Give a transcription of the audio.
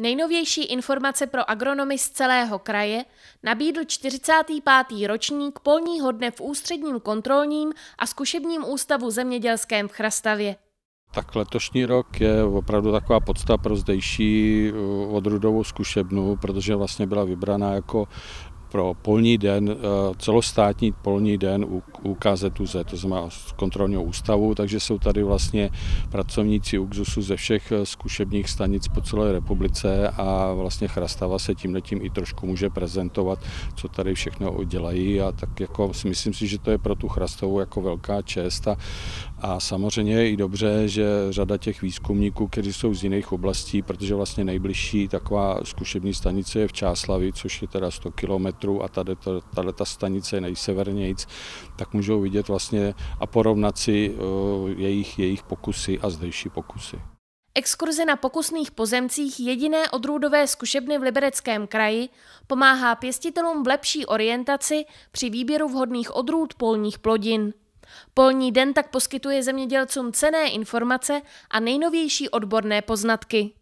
Nejnovější informace pro agronomy z celého kraje nabídl 45. ročník polního dne v Ústředním kontrolním a zkušebním ústavu zemědělském v Chrastavě. Tak letošní rok je opravdu taková podsta pro zdejší uh, odrudovou zkušebnu, protože vlastně byla vybraná jako pro polní den, eh, celostátní polní den u, KZUZ, to znamená kontrolního ústavu, takže jsou tady vlastně pracovníci UXUSu ze všech eh, zkušebních stanic po celé republice a vlastně Chrastava se tím letím i trošku může prezentovat, co tady všechno dělají a tak jako si myslím si, že to je pro tu Chrastavu jako velká čest a, a samozřejmě je i dobře, že řada těch výzkumníků, kteří jsou z jiných oblastí, protože vlastně nejbližší taková zkušební stanice je v Čáslavi, což je teda 100 km kilometrů a tady, tady ta stanice je nejsevernějc, tak můžou vidět vlastně a porovnat si uh, jejich, jejich pokusy a zdejší pokusy. Exkurze na pokusných pozemcích jediné odrůdové zkušebny v Libereckém kraji pomáhá pěstitelům v lepší orientaci při výběru vhodných odrůd polních plodin. Polní den tak poskytuje zemědělcům cené informace a nejnovější odborné poznatky.